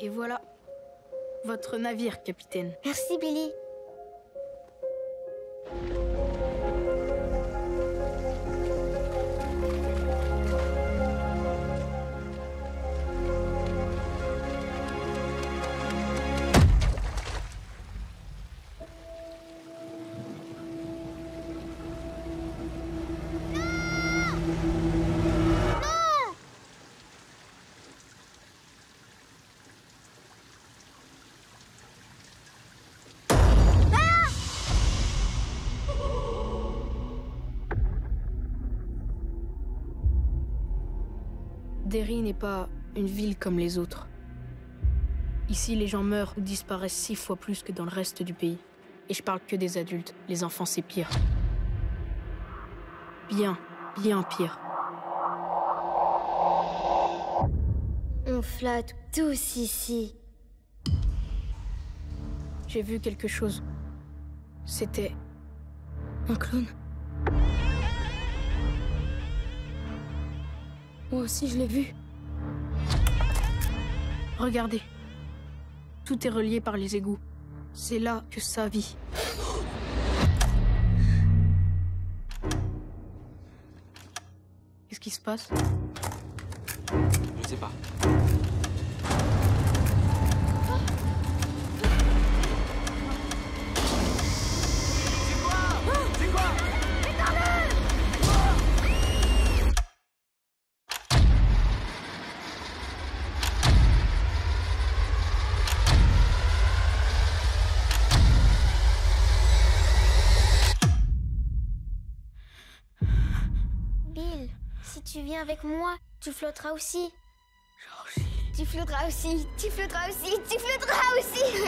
Et voilà. Votre navire, capitaine. Merci, Billy. Derry n'est pas une ville comme les autres. Ici, les gens meurent ou disparaissent six fois plus que dans le reste du pays. Et je parle que des adultes. Les enfants, c'est pire. Bien, bien pire. On flatte tous ici. J'ai vu quelque chose. C'était un clown. Moi aussi, je l'ai vu. Regardez. Tout est relié par les égouts. C'est là que ça vit. Qu'est-ce qui se passe? Si tu viens avec moi, tu flotteras aussi. Tu flotteras aussi, tu flotteras aussi, tu flotteras aussi, tu flotteras aussi